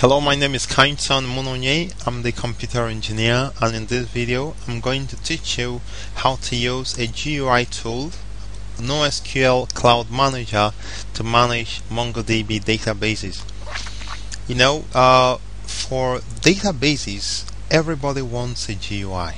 Hello, my name is Kindson Munonye. I'm the computer engineer and in this video I'm going to teach you how to use a GUI tool, NoSQL Cloud Manager to manage MongoDB databases. You know, uh, for databases, everybody wants a GUI.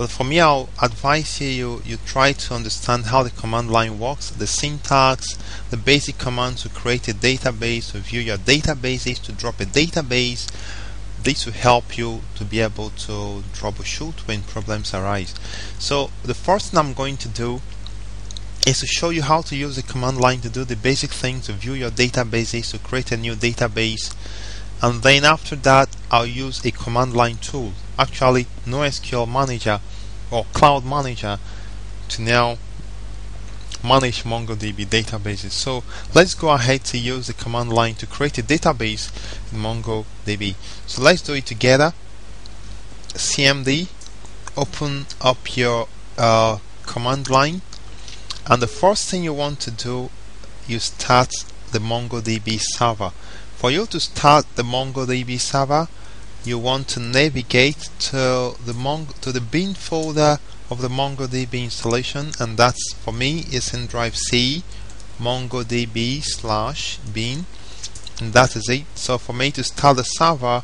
But for me, I'll advise you, you, try to understand how the command line works, the syntax, the basic commands to create a database, to view your databases, to drop a database. This will help you to be able to troubleshoot when problems arise. So the first thing I'm going to do is to show you how to use the command line to do the basic things to view your databases, to create a new database, and then after that I'll use a command line tool actually NoSQL Manager or Cloud Manager to now manage MongoDB databases. So let's go ahead to use the command line to create a database in MongoDB. So let's do it together. CMD, open up your uh, command line, and the first thing you want to do, you start the MongoDB server. For you to start the MongoDB server, you want to navigate to the Mongo to the bin folder of the MongoDB installation and that's for me is in drive C mongodb slash bin and that is it. So for me to start the server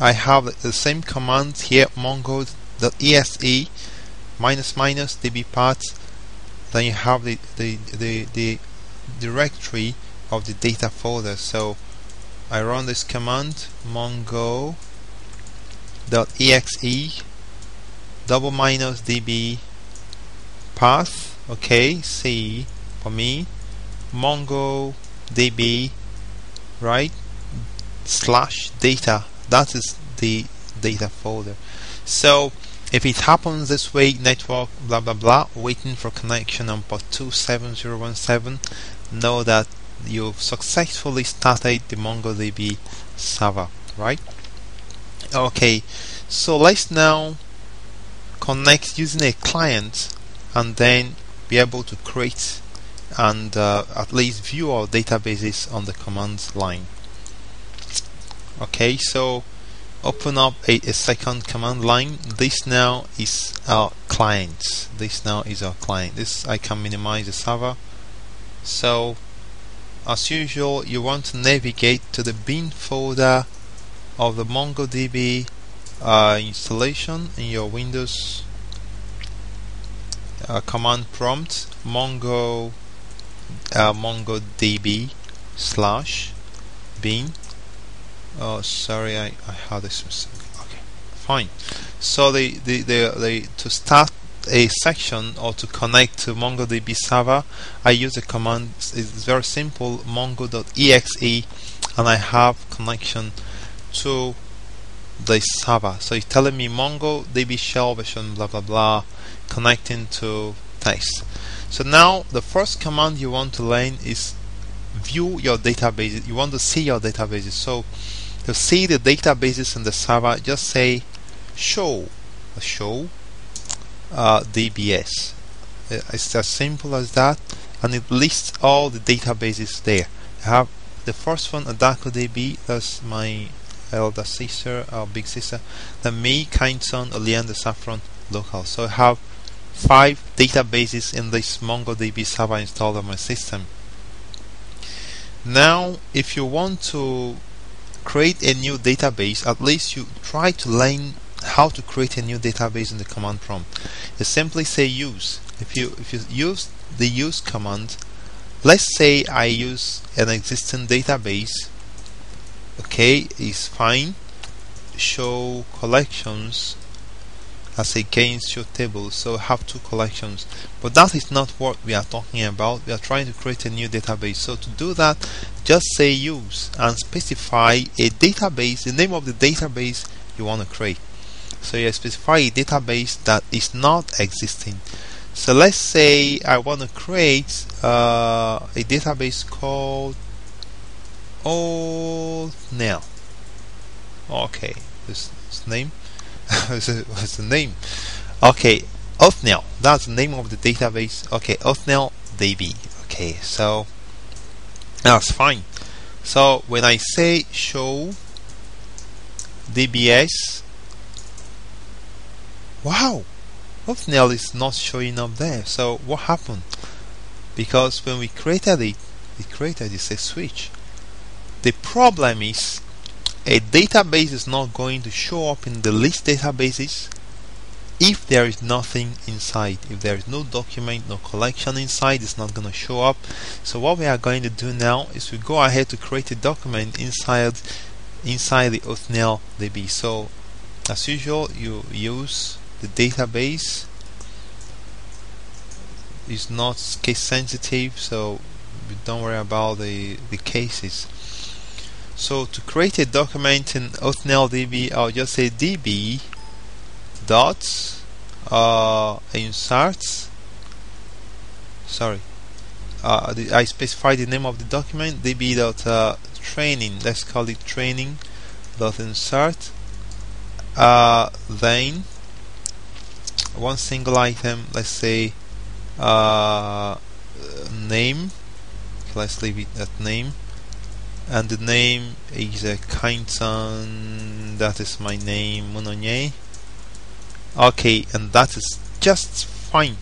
I have the same command here mongo.exe minus minus db paths then you have the, the, the, the directory of the data folder. So I run this command mongo .exe double minus db path okay c for me mongo db right slash data. That is the data folder. So if it happens this way network blah blah blah waiting for connection on port 27017 know that you've successfully started the MongoDB server right? Okay so let's now connect using a client and then be able to create and uh, at least view our databases on the command line. Okay so open up a, a, second command line. This now is our client this now is our client. This I can minimize the server. So as usual you want to navigate to the bin folder of the MongoDB uh, installation in your Windows uh, command prompt mongo uh, mongodb slash bin. Oh sorry I, I had this mistake. Okay fine. So the, the, the, the to start a section or to connect to MongoDB server I use a command it's very simple mongo.exe and I have connection to the server. So it's telling me MongoDB shell version blah blah blah connecting to text. So now the first command you want to learn is view your databases. You want to see your databases. So to see the databases in the server, just say show show uh, DBS. Uh, it's as simple as that, and it lists all the databases there. I have the first one, a Daco DB. That's my elder sister or big sister, then me, Kindson, Oleander Saffron, local. So I have five databases in this MongoDB server installed on my system. Now, if you want to create a new database, at least you try to learn how to create a new database in the command prompt. You simply say use. If you if you use the use command, let's say I use an existing database. Okay is fine. Show collections as against show tables so have two collections. But that is not what we are talking about. We are trying to create a new database. So to do that just say use and specify a database the name of the database you want to create so you specify a database that is not existing so let's say I want to create uh, a database called old nail. Okay, this, this name. What's the name? Okay, Othniel. That's the name of the database. Okay, Othniel DB. Okay, so that's fine. So when I say show DBS wow. Othniel is not showing up there. So what happened? Because when we created it it created this a switch. The problem is a database is not going to show up in the list databases if there is nothing inside. If there is no document no collection inside it's not going to show up. So what we are going to do now is we go ahead to create a document inside inside the Othniel DB so as usual you use the database is not case sensitive so don't worry about the the cases. So to create a document in Othniel I'll just say DB dot uh, insert sorry. Uh, the, I specify the name of the document db dot uh, training. Let's call it training dot insert. Uh, then one single item let's say uh, name. Let's leave it at name. And the name is a son that is my name Munonye. Okay and that is just fine.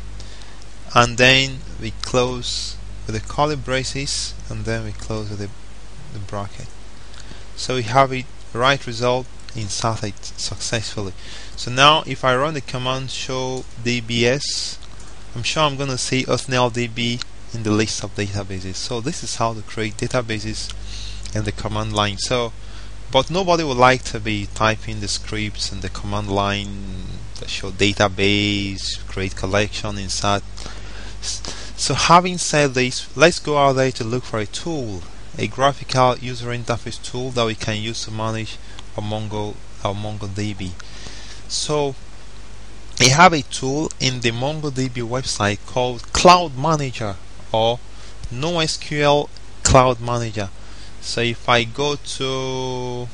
And then we close with the curly braces and then we close with the, the bracket. So we have it right result inserted successfully. So now if I run the command show dbs I'm sure I'm gonna see Othniel DB in the list of databases. So this is how to create databases in the command line. So but nobody would like to be typing the scripts in the command line show database, create collection, insert. So having said this, let's go out there to look for a tool, a graphical user interface tool that we can use to manage our Mongo, our MongoDB. So we have a tool in the MongoDB website called Cloud Manager or NoSQL Cloud Manager. So if I go to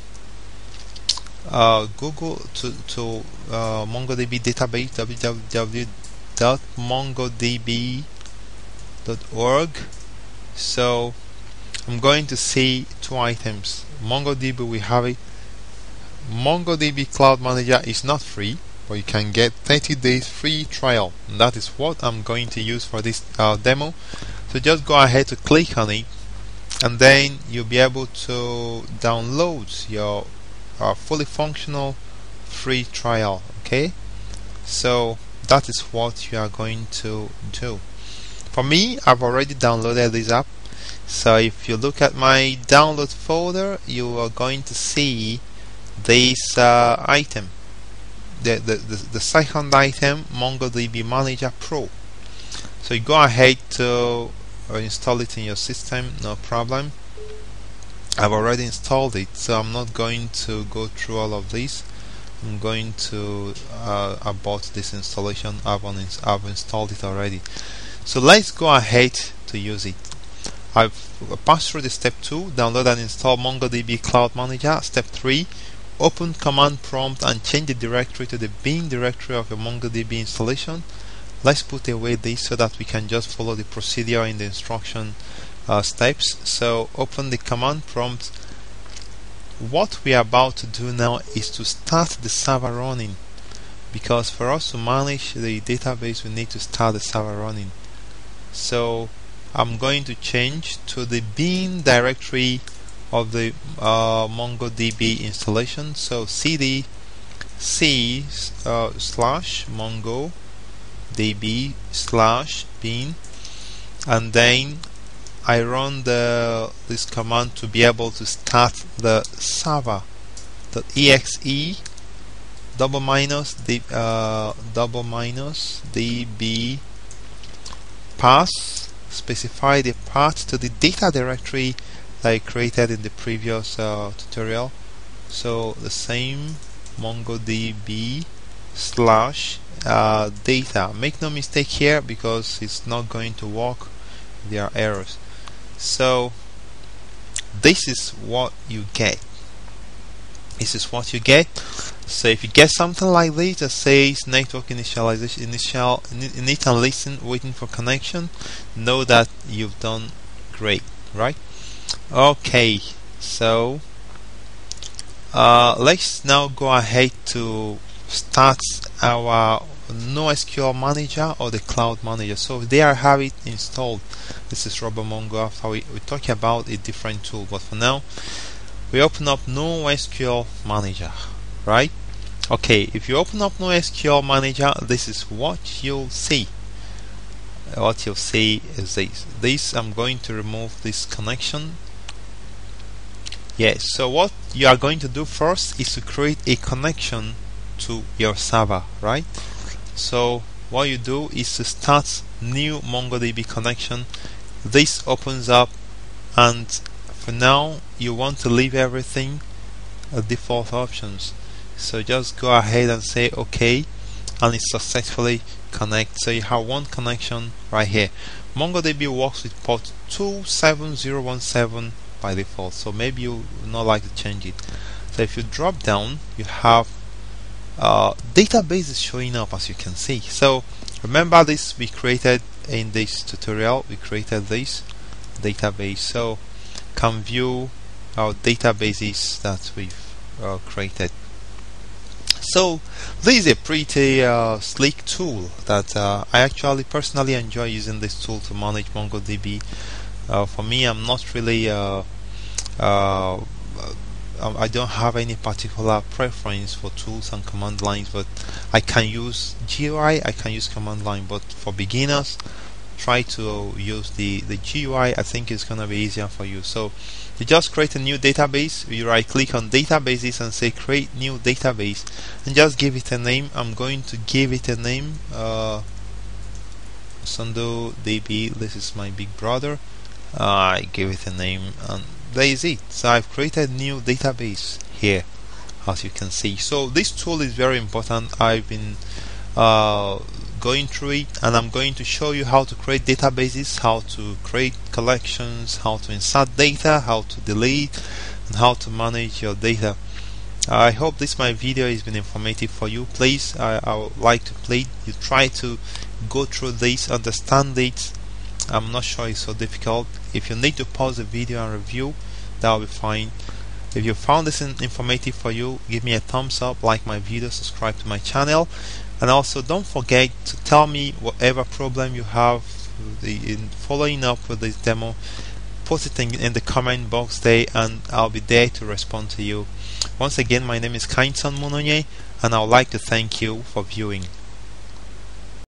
uh, Google to, to uh, MongoDB database www.mongodb.org so I'm going to see two items MongoDB we have it MongoDB Cloud Manager is not free but you can get 30 days free trial. And that is what I'm going to use for this uh, demo. So just go ahead to click on it and then you'll be able to download your a fully functional free trial okay? So that is what you are going to do. For me I've already downloaded this app. So if you look at my download folder you are going to see this uh, item. The, the, the, the second item MongoDB Manager Pro. So you go ahead to install it in your system no problem. I've already installed it so I'm not going to go through all of this. I'm going to uh, abort this installation. I've, I've installed it already. So let's go ahead to use it. I've passed through the step 2 download and install MongoDB Cloud Manager step 3 open command prompt and change the directory to the bin directory of your MongoDB installation. Let's put away this so that we can just follow the procedure in the instruction uh, steps. So open the command prompt. What we are about to do now is to start the server running because for us to manage the database we need to start the server running. So I'm going to change to the bin directory of the uh, MongoDB installation. So cd c uh, slash mongo db slash bin. And then I run the this command to be able to start the server. The exe double minus the uh, double minus db pass specify the path to the data directory I created in the previous uh, tutorial. So the same mongodb slash uh, data. Make no mistake here because it's not going to work. There are errors. So this is what you get. This is what you get. So if you get something like this that says network initialization initial init and listen waiting for connection know that you've done great right okay so uh, let's now go ahead to start our NoSQL Manager or the Cloud Manager. So there I have it installed. This is RoboMongo after we, we talk about a different tool. But for now, we open up NoSQL Manager, right? Okay, if you open up NoSQL Manager, this is what you'll see. What you'll see is this. This I'm going to remove this connection. Yes, so what you are going to do first is to create a connection to your server, right? so what you do is to start new MongoDB connection this opens up and for now you want to leave everything default options so just go ahead and say OK and it successfully connect so you have one connection right here. MongoDB works with port 27017 by default so maybe you would not like to change it. So if you drop down you have uh, database is showing up as you can see. So remember this we created in this tutorial we created this database. So can view our databases that we've uh, created so this is a pretty uh, sleek tool that uh, I actually personally enjoy using this tool to manage MongoDB. Uh, for me I'm not really uh, um, I don't have any particular preference for tools and command lines but I can use GUI I can use command line but for beginners try to use the the GUI I think it's gonna be easier for you. So you just create a new database. You right click on databases and say create new database and just give it a name. I'm going to give it a name uh, Sundo DB. This is my big brother. Uh, I give it a name and there is it. So I've created new database here as you can see. So this tool is very important. I've been uh, going through it and I'm going to show you how to create databases how to create collections how to insert data how to delete and how to manage your data. I hope this my video has been informative for you. Please I, I would like to plead you try to go through this understand it. I'm not sure it's so difficult. If you need to pause the video and review that will be fine. If you found this informative for you give me a thumbs up like my video subscribe to my channel and also don't forget to tell me whatever problem you have in following up with this demo. Post it in, in the comment box there and I'll be there to respond to you. Once again my name is Kindson Munonye and I would like to thank you for viewing